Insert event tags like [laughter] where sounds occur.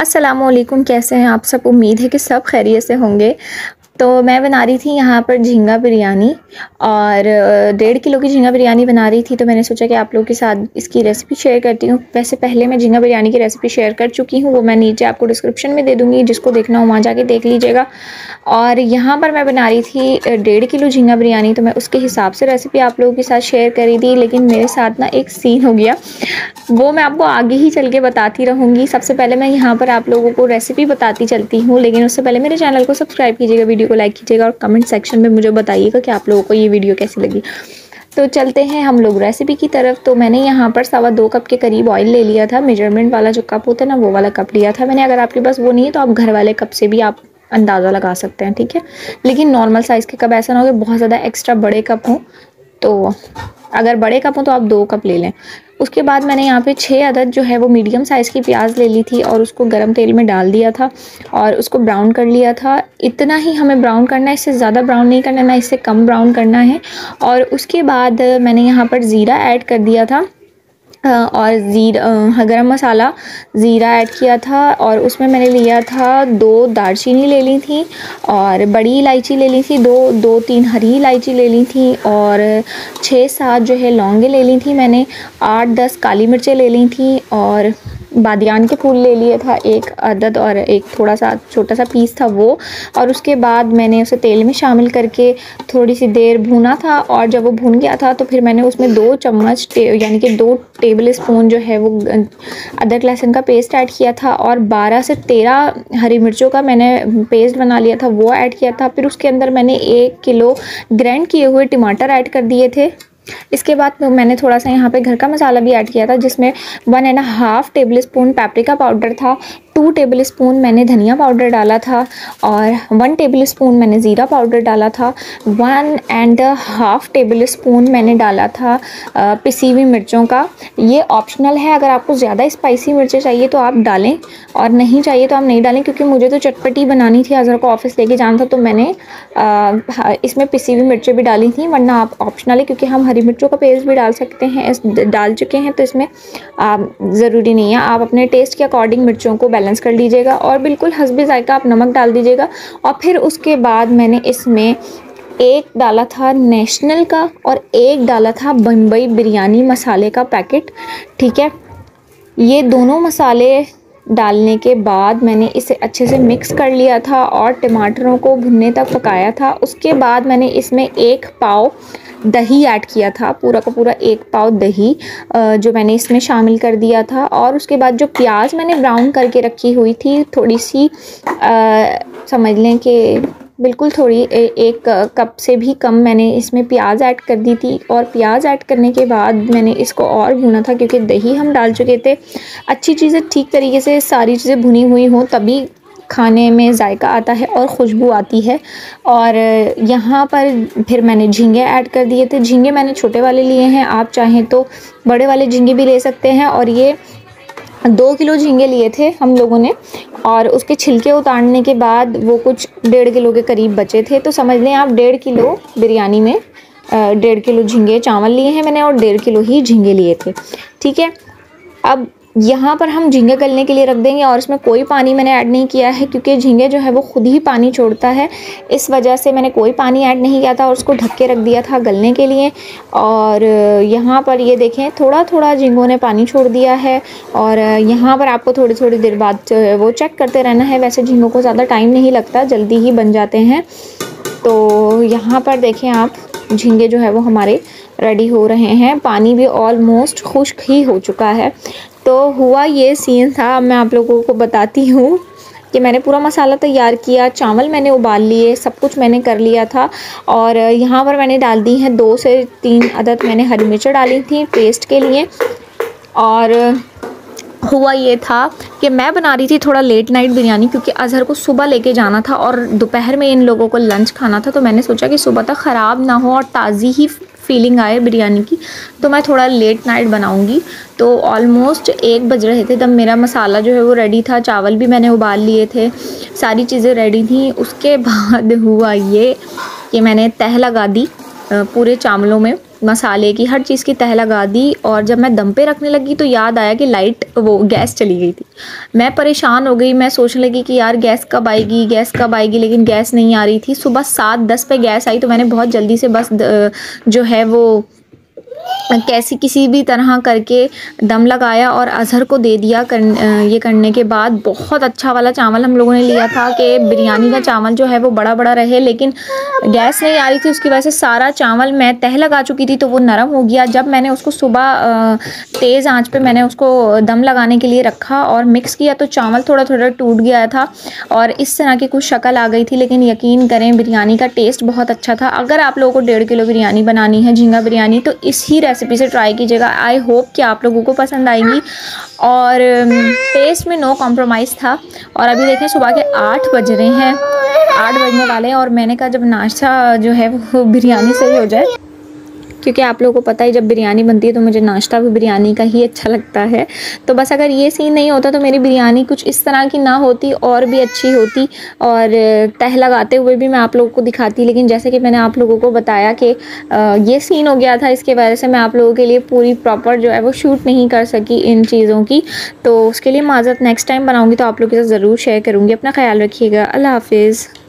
असलकुम कैसे हैं आप सब? उम्मीद है कि सब खैरियत से होंगे। तो मैं बना रही थी यहाँ पर झींगा बिरयानी और डेढ़ किलो की झींगा बिरयानी बना रही थी तो मैंने सोचा कि आप लोगों के साथ इसकी रेसिपी शेयर करती हूँ। वैसे पहले मैं झींगा बिरयानी की रेसिपी शेयर कर चुकी हूँ, वो मैं नीचे आपको डिस्क्रिप्शन में दे दूँगी, जिसको देखना हो वहाँ जाके देख लीजिएगा। और यहाँ पर मैं बना रही थी डेढ़ किलो झींगा बिरयानी तो मैं उसके हिसाब से रेसिपी आप लोगों के साथ शेयर करी थी, लेकिन मेरे साथ ना एक सीन हो गया। वो मैं आपको आगे ही चल के बताती रहूँगी। सबसे पहले मैं यहाँ पर आप लोगों को रेसिपी बताती चलती हूँ, लेकिन उससे पहले मेरे चैनल को सब्सक्राइब कीजिएगा वीडियो को लाइक कीजिएगा और कमेंट सेक्शन में मुझे बताइएगा कि आप लोगों को ये वीडियो कैसी लगी। तो चलते हैं हम लोग रेसिपी की तरफ़। तो मैंने यहाँ पर सवा दो कप के करीब ऑयल ले लिया था। मेज़रमेंट वाला जो कप होता है ना, वो वाला कप लिया था मैंने। अगर आपके पास वो नहीं है तो आप घर वाले कप से भी आप अंदाज़ा लगा सकते हैं, ठीक है? लेकिन नॉर्मल साइज़ के कप ऐसा ना हो कि बहुत ज़्यादा एक्स्ट्रा बड़े कप हों। तो अगर बड़े कप हो तो आप दो कप ले लें। उसके बाद मैंने यहाँ पे छः अदद जो है वो मीडियम साइज़ की प्याज ले ली थी और उसको गरम तेल में डाल दिया था और उसको ब्राउन कर लिया था। इतना ही हमें ब्राउन करना है, इससे ज़्यादा ब्राउन नहीं करना ना इससे कम ब्राउन करना है। और उसके बाद मैंने यहाँ पर ज़ीरा ऐड कर दिया था। और ज़ीरा गर्म मसाला ज़ीरा ऐड किया था और उसमें मैंने लिया था दो दालचीनी ले ली थी और बड़ी इलायची ले ली थी, दो दो, तीन हरी इलायची ले ली थी और छः, सात जो है लौंगे ले ली थी मैंने, आठ, दस काली मिर्चें ले ली थी और बादियान के फूल ले लिए था, एक अदद और एक थोड़ा सा छोटा सा पीस था वो। और उसके बाद मैंने उसे तेल में शामिल करके थोड़ी सी देर भूना था और जब वो भून गया था तो फिर मैंने उसमें दो चम्मच यानी कि दो टेबल स्पून जो है वो, अदरक लहसुन का पेस्ट ऐड किया था और 12 से 13 हरी मिर्चों का मैंने पेस्ट बना लिया था, वो ऐड किया था। फिर उसके अंदर मैंने एक किलो ग्रैंड किए हुए टमाटर ऐड कर दिए थे। इसके बाद मैंने थोड़ा सा यहाँ पे घर का मसाला भी ऐड किया था, जिसमें one and half tablespoon paprika powder था टू टेबल स्पून मैंने धनिया पाउडर डाला था और वन टेबल स्पून मैंने ज़ीरा पाउडर डाला था। One and half tablespoon मैंने डाला था पिसी हुई मिर्चों का। ये ऑप्शनल है, अगर आपको ज़्यादा स्पाइसी मिर्चें चाहिए तो आप डालें और नहीं चाहिए तो आप नहीं डालें, क्योंकि मुझे तो चटपटी बनानी थी अजहर को ऑफ़िस लेके जाना था तो मैंने इसमें पिसी हुई मिर्चें भी डाली थी, वरना आप ऑप्शनल है, क्योंकि हम हरी मिर्चों का पेस्ट भी डाल सकते हैं डाल चुके हैं तो इसमें ज़रूरी नहीं है। आप अपने टेस्ट के अकॉर्डिंग मिर्चों को बैलेंस कर लीजिएगा और बिल्कुल हसबी ज़ायका आप नमक डाल दीजिएगा। और फिर उसके बाद मैंने इसमें एक डाला था नेशनल का और एक डाला था बम्बई बिरयानी मसाले का पैकेट। ठीक है? ये दोनों मसाले डालने के बाद मैंने इसे अच्छे से मिक्स कर लिया था और टमाटरों को भुनने तक पकाया था। उसके बाद मैंने इसमें एक पाव दही ऐड किया था पूरा का पूरा एक पाव दही जो मैंने इसमें शामिल कर दिया था। और उसके बाद जो प्याज मैंने ब्राउन करके रखी हुई थी थोड़ी सी आ, समझ लें कि बिल्कुल थोड़ी ए, एक कप से भी कम मैंने इसमें प्याज ऐड कर दी थी। और प्याज ऐड करने के बाद मैंने इसको और भुना था क्योंकि दही हम डाल चुके थे। अच्छी चीज़ें ठीक तरीके से सारी चीज़ें भुनी हुई हों तभी खाने में जायका आता है और खुशबू आती है। और यहाँ पर फिर मैंने झींगे ऐड कर दिए थे। झींगे मैंने छोटे वाले लिए हैं, आप चाहें तो बड़े वाले झींगे भी ले सकते हैं। और ये दो किलो झींगे लिए थे हम लोगों ने। और उसके छिलके उतारने के बाद वो कुछ डेढ़ किलो के करीब बचे थे। तो समझ लें आप डेढ़ किलो बिरयानी में डेढ़ किलो झींगे चावल लिए हैं मैंने और डेढ़ किलो ही झींगे लिए थे। ठीक है? अब यहाँ पर हम झींगे गलने के लिए रख देंगे और इसमें कोई पानी मैंने ऐड नहीं किया है क्योंकि झींगे जो है वो खुद ही पानी छोड़ता है। इस वजह से मैंने कोई पानी ऐड नहीं किया था और उसको ढक के रख दिया था गलने के लिए। और यहाँ पर ये देखें थोड़ा थोड़ा झींगों ने पानी छोड़ दिया है और यहाँ पर आपको थोड़ी थोड़ी देर बाद वो चेक करते रहना है। वैसे झींगों को ज़्यादा टाइम नहीं लगता, जल्दी ही बन जाते हैं। तो यहाँ पर देखें आप, झींगे जो है वो हमारे रेडी हो रहे हैं। पानी भी ऑलमोस्ट खुश्क ही हो चुका है। तो हुआ ये सीन था। मैं आप लोगों को बताती हूँ कि मैंने पूरा मसाला तैयार किया, चावल मैंने उबाल लिए, सब कुछ मैंने कर लिया था और यहाँ पर मैंने डाल दी हैं दो से तीन अदद मैंने हरी मिर्च डाली थी टेस्ट के लिए और हुआ ये था कि मैं बना रही थी थोड़ा लेट नाइट बिरयानी क्योंकि अजहर को सुबह लेके जाना था और दोपहर में इन लोगों को लंच खाना था तो मैंने सोचा कि सुबह तक ख़राब ना हो और ताज़ी ही फीलिंग आए बिरयानी की तो मैं थोड़ा लेट नाइट बनाऊँगी। तो ऑलमोस्ट एक बज रहे थे तब मेरा मसाला जो है वो रेडी था, चावल भी मैंने उबाल लिए थे, सारी चीज़ें रेडी थी। उसके [laughs] बाद हुआ ये कि मैंने तह लगा दी पूरे चावलों में। मसाले की, हर चीज़ की तह लगा दी और जब मैं दम पे रखने लगी तो याद आया कि लाइट, वो गैस चली गई थी। मैं परेशान हो गई, मैं सोचने लगी कि यार गैस कब आएगी, गैस कब आएगी, लेकिन गैस नहीं आ रही थी। सुबह सात, दस पे गैस आई तो मैंने बहुत जल्दी से बस जो है वो कैसी किसी भी तरह करके दम लगाया और अज़हर को दे दिया कर ये करने के बाद बहुत अच्छा वाला चावल हम लोगों ने लिया था कि बिरयानी का चावल जो है वो बड़ा बड़ा रहे, लेकिन गैस नहीं आ रही थी, उसकी वजह से सारा चावल मैं तह लगा चुकी थी तो वो नरम हो गया। जब मैंने उसको सुबह तेज़ आँच पे मैंने उसको दम लगाने के लिए रखा और मिक्स किया तो चावल थोड़ा थोड़ा टूट गया था और इस तरह की कुछ शक्ल आ गई थी, लेकिन यकीन करें बिरयानी का टेस्ट बहुत अच्छा था। अगर आप लोगों को डेढ़ किलो बिरयानी बनानी है, झींगा बिरयानी तो इसी से ट्राई कीजिएगा। आई होप कि आप लोगों को पसंद आएँगी। और टेस्ट में नो कॉम्प्रोमाइज़ था। और अभी देखें, सुबह के आठ बज रहे हैं। आठ बजने वाले हैं और मैंने कहा जब नाश्ता जो है वो बिरयानी से ही हो जाए। क्योंकि आप लोगों को पता है, जब बिरयानी बनती है तो मुझे नाश्ता भी बिरयानी का ही अच्छा लगता है। तो बस अगर ये सीन नहीं होता तो मेरी बिरयानी कुछ इस तरह की ना होती और भी अच्छी होती। और तह लगाते हुए भी मैं आप लोगों को दिखाती, लेकिन जैसे कि मैंने आप लोगों को बताया कि ये सीन हो गया था, इसके वजह से मैं आप लोगों के लिए पूरी प्रॉपर जो है वो शूट नहीं कर सकी इन चीज़ों की। तो उसके लिए माजत नेक्स्ट टाइम बनाऊँगी तो आप लोगों के साथ ज़रूर शेयर करूँगी। अपना ख्याल रखिएगा। अल्लाह हाफिज़।